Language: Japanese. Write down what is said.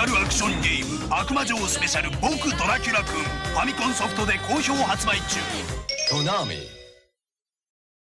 アクションゲーム悪魔城スペシャル僕ドラキュラくん。ファミコンソフトで好評発売中。トナミ